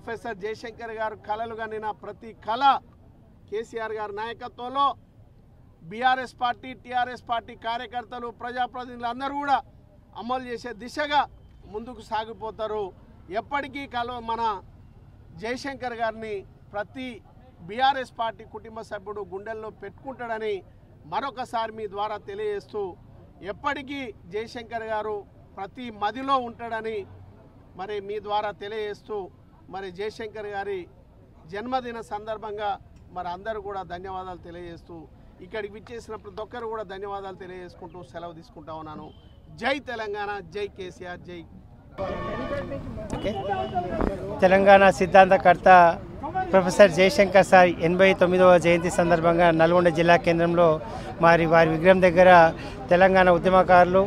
Professor Jayashankar గారు కళలు కనిన ప్రతి కళ కేసీఆర్ గారి నాయకత్వంలో బీఆర్ఎస్ పార్టీ టీఆర్ఎస్ పార్టీ కార్యకర్తలు ప్రజాప్రతినిధులు అందరూ కూడా అమలు చేసే దిశగా ముందుకు సాగిపోతారు. ఎప్పటికీ కల మన జయశంకర్ గారిని ప్రతి బీఆర్ఎస్ పార్టీ కుటుంబ సభ్యుడు గుండెల్లో పెట్టుకుంటాడని మరొకసారి మీ ద్వారా తెలియజేస్తూ ఎప్పటికీ జయశంకర్ గారు ప్రతి మదిలో ఉంటాడని మరి మీ ద్వారా తెలియజేస్తూ మరి జయశంకర్ గారి జన్మదిన సందర్భంగా మరి అందరూ కూడా ధన్యవాదాలు తెలియజేస్తూ ఇక్కడికి విచ్చేసిన ప్రతి ఒక్కరు కూడా ధన్యవాదాలు తెలియజేసుకుంటూ సెలవు తీసుకుంటా ఉన్నాను. జై తెలంగాణ జై కేసీఆర్ జై తెలంగాణ సిద్ధాంతకర్త ప్రొఫెసర్ జయశంకర్ సార్ ఎనభై తొమ్మిదవ జయంతి సందర్భంగా నల్గొండ జిల్లా కేంద్రంలో మరి వారి విగ్రహం దగ్గర తెలంగాణ ఉద్యమకారులు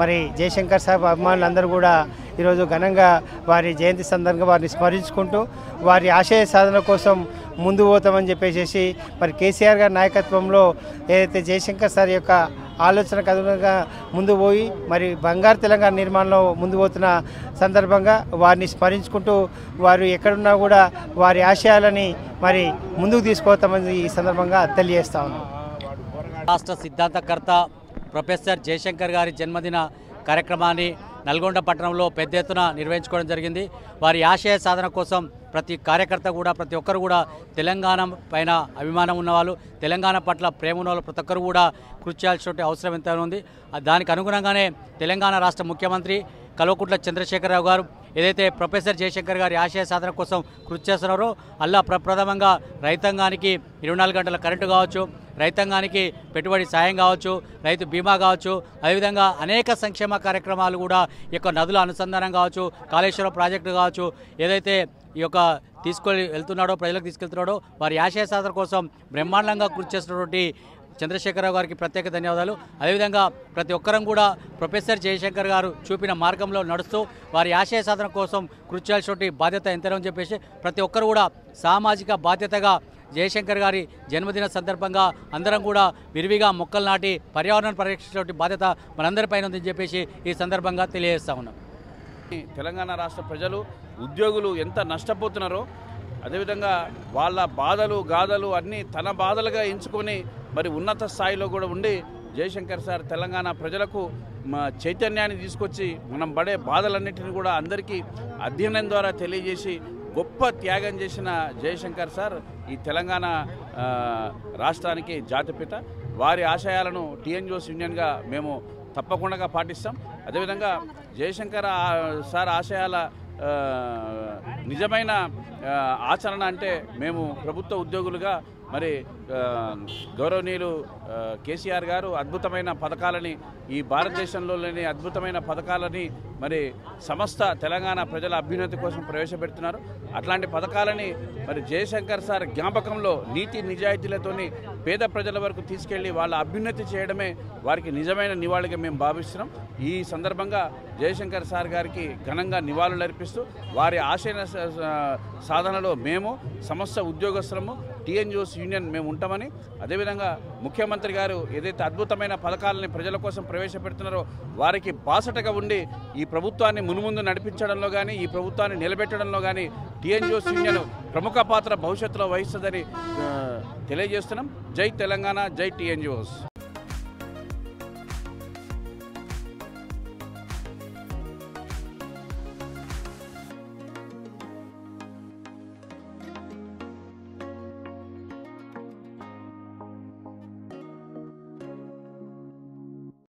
మరి జయశంకర్ సార్ అభిమానులు అందరూ కూడా ఈరోజు ఘనంగా వారి జయంతి సందర్భంగా వారిని స్మరించుకుంటూ వారి ఆశయ సాధన కోసం ముందు పోతామని చెప్పేసి మరి కేసీఆర్ గారి నాయకత్వంలో ఏదైతే జయశంకర్ సార్ యొక్క ఆలోచనకు అనుగుణంగా ముందు పోయి మరి బంగారు తెలంగాణ నిర్మాణంలో ముందు పోతున్న సందర్భంగా వారిని స్మరించుకుంటూ వారు ఎక్కడున్నా కూడా వారి ఆశయాలని మరి ముందుకు తీసుకుపోతామని ఈ సందర్భంగా తెలియజేస్తా ఉన్నాం. రాష్ట్ర సిద్ధాంతకర్త ప్రొఫెసర్ జయశంకర్ గారి జన్మదిన కార్యక్రమాన్ని నల్గొండ పట్టణంలో పెద్ద ఎత్తున నిర్వహించుకోవడం జరిగింది. వారి ఆశయ సాధన కోసం ప్రతి కార్యకర్త కూడా ప్రతి ఒక్కరు కూడా తెలంగాణ పైన అభిమానం ఉన్నవాళ్ళు తెలంగాణ పట్ల ప్రేమ ఉన్నవాళ్ళు ప్రతి ఒక్కరు కూడా కృషి చేయాల్సిన అవసరం ఎంత ఉంది. దానికి అనుగుణంగానే తెలంగాణ రాష్ట్ర ముఖ్యమంత్రి కల్వకుంట్ల చంద్రశేఖరరావు గారు ఏదైతే ప్రొఫెసర్ జయశంకర్ గారి ఆశయ సాధన కోసం కృషి చేస్తున్నారో అల్లా ప్రప్రథమంగా రైతాంగానికి ఇరవై నాలుగు గంటల కరెంటు కావచ్చు రైతాంగానికి పెట్టుబడి సాయం కావచ్చు రైతు బీమా కావచ్చు అదేవిధంగా అనేక సంక్షేమ కార్యక్రమాలు కూడా ఈ యొక్క నదుల అనుసంధానం కావచ్చు కాళేశ్వరం ప్రాజెక్టు కావచ్చు ఏదైతే ఈ యొక్క తీసుకొని వెళ్తున్నాడో ప్రజలకు తీసుకెళ్తున్నాడో వారి ఆశయ సాధన కోసం బ్రహ్మాండంగా కృషి చేస్తున్నటువంటి చంద్రశేఖరరావు గారికి ప్రత్యేక ధన్యవాదాలు. అదేవిధంగా ప్రతి ఒక్కరం కూడా ప్రొఫెసర్ జయశంకర్ గారు చూపిన మార్గంలో నడుస్తూ వారి ఆశయ సాధన కోసం కృషి చేయాల్సినటువంటి బాధ్యత ఎంతనో అని చెప్పేసి ప్రతి ఒక్కరు కూడా సామాజిక బాధ్యతగా జయశంకర్ గారి జన్మదిన సందర్భంగా అందరం కూడా విరివిగా మొక్కలు నాటి పర్యావరణాన్ని పరిరక్షించే బాధ్యత మనందరిపైన ఉందని చెప్పేసి ఈ సందర్భంగా తెలియజేస్తా ఉన్నాం. తెలంగాణ రాష్ట్ర ప్రజలు ఉద్యోగులు ఎంత నష్టపోతున్నారో అదేవిధంగా వాళ్ళ బాధలు గాథలు అన్నీ తన బాధలుగా ఎంచుకొని మరి ఉన్నత స్థాయిలో కూడా ఉండి జయశంకర్ సార్ తెలంగాణ ప్రజలకు చైతన్యాన్ని తీసుకొచ్చి మనం పడే బాధలన్నింటినీ కూడా అందరికీ అధ్యయనం ద్వారా తెలియజేసి గొప్ప త్యాగం చేసిన జయశంకర్ సార్ ఈ తెలంగాణ రాష్ట్రానికి జాతిపిత. వారి ఆశయాలను టీఎన్జోస్ యూనియన్గా మేము తప్పకుండా పాటిస్తాం. అదేవిధంగా జయశంకర్ సార్ ఆశయాల నిజమైన ఆచరణ అంటే మేము ప్రభుత్వ ఉద్యోగులుగా మరి గౌరవనీయులు కేసీఆర్ గారు అద్భుతమైన పథకాలని ఈ భారతదేశంలోని అద్భుతమైన పథకాలని మరి సమస్త తెలంగాణ ప్రజల అభ్యున్నతి కోసం ప్రవేశపెడుతున్నారు. అట్లాంటి పథకాలని మరి జయశంకర్ సార్ జ్ఞాపకంలో నీతి నిజాయితీలతోని పేద ప్రజల వరకు తీసుకెళ్ళి వాళ్ళ అభ్యున్నతి చేయడమే వారికి నిజమైన నివాళిగా మేము భావిస్తున్నాం. ఈ సందర్భంగా జయశంకర్ సార్ గారికి ఘనంగా నివాళులు అర్పిస్తూ వారి ఆశయ సాధనలో మేము సమస్త ఉద్యోగస్తులము టీఎన్జిఓస్ యూనియన్ మేము ఉంటామని అదేవిధంగా ముఖ్యమంత్రి గారు ఏదైతే అద్భుతమైన పథకాలని ప్రజల కోసం ప్రవేశపెడుతున్నారో వారికి బాసటగా ఉండి ఈ ప్రభుత్వాన్ని మునుముందు నడిపించడంలో కానీ ఈ ప్రభుత్వాన్ని నిలబెట్టడంలో కానీ టీఎన్జిఓస్ యూనియన్ ప్రముఖ పాత్ర భవిష్యత్తులో వహిస్తుందని తెలియజేస్తున్నాం. జై తెలంగాణ జై టీఎన్జిఓస్